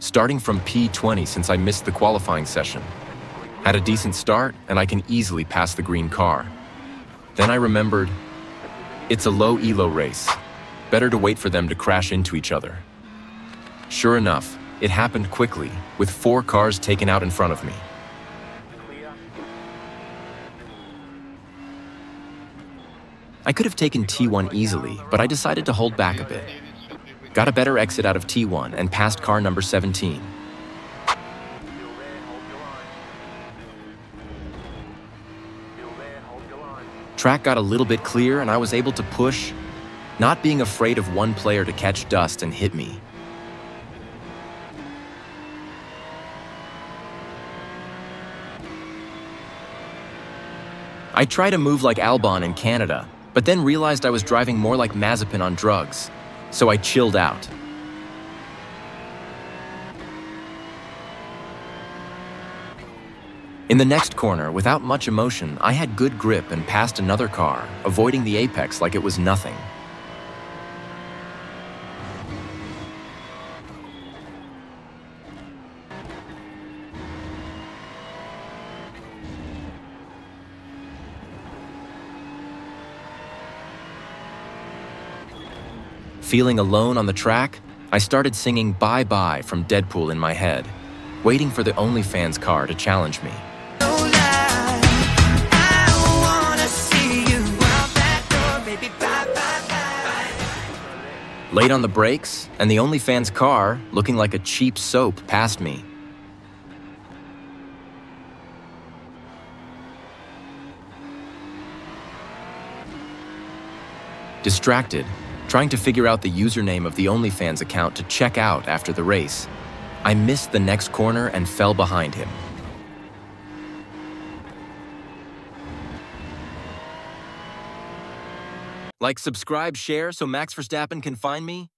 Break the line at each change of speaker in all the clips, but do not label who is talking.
starting from P20 since I missed the qualifying session. Had a decent start, and I can easily pass the green car. Then I remembered, it's a low elo race. Better to wait for them to crash into each other. Sure enough, it happened quickly, with four cars taken out in front of me. I could have taken T1 easily, but I decided to hold back a bit. Got a better exit out of T1 and passed car number 17. Track got a little bit clear and I was able to push, not being afraid of one player to catch dust and hit me. I tried to move like Albon in Canada, but then realized I was driving more like Mazepin on drugs, so I chilled out. In the next corner, without much emotion, I had good grip and passed another car, avoiding the apex like it was nothing. Feeling alone on the track, I started singing Bye Bye from Deadpool in my head, waiting for the OnlyFans car to challenge me. Late on the brakes, and the OnlyFans car, looking like a cheap soap, passed me. Distracted, trying to figure out the username of the OnlyFans account to check out after the race. I missed the next corner and fell behind him. Like, subscribe, share so Max Verstappen can find me?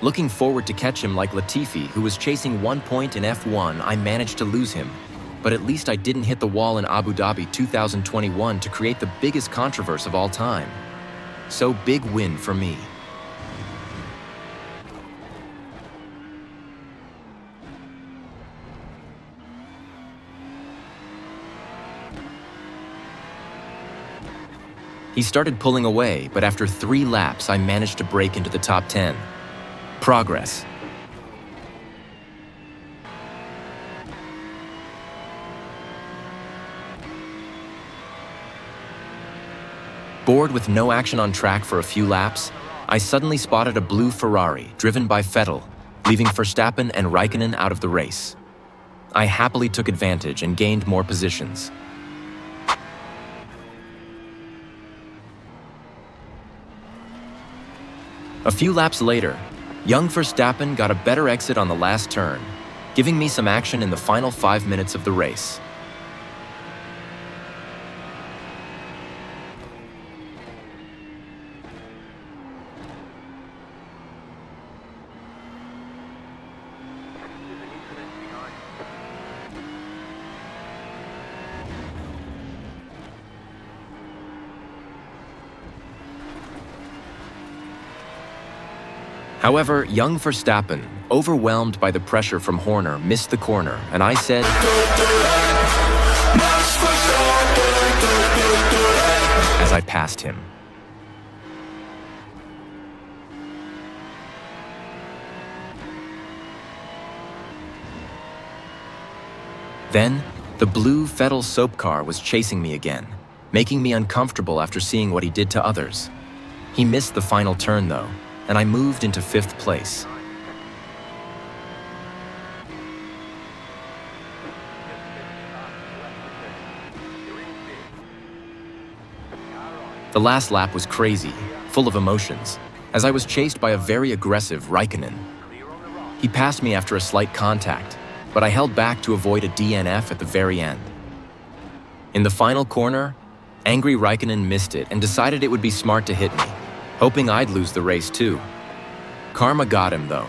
Looking forward to catch him like Latifi, who was chasing one point in F1, I managed to lose him but at least I didn't hit the wall in Abu Dhabi 2021 to create the biggest controversy of all time. So big win for me. He started pulling away, but after three laps, I managed to break into the top 10. Progress. Bored with no action on track for a few laps, I suddenly spotted a blue Ferrari driven by Vettel, leaving Verstappen and Raikkonen out of the race. I happily took advantage and gained more positions. A few laps later, young Verstappen got a better exit on the last turn, giving me some action in the final five minutes of the race. However, young Verstappen, overwhelmed by the pressure from Horner, missed the corner, and I said, as I passed him. Then, the blue Vettel soap car was chasing me again, making me uncomfortable after seeing what he did to others. He missed the final turn, though, and I moved into fifth place. The last lap was crazy, full of emotions, as I was chased by a very aggressive Raikkonen. He passed me after a slight contact, but I held back to avoid a DNF at the very end. In the final corner, angry Raikkonen missed it and decided it would be smart to hit me hoping I'd lose the race too. Karma got him, though,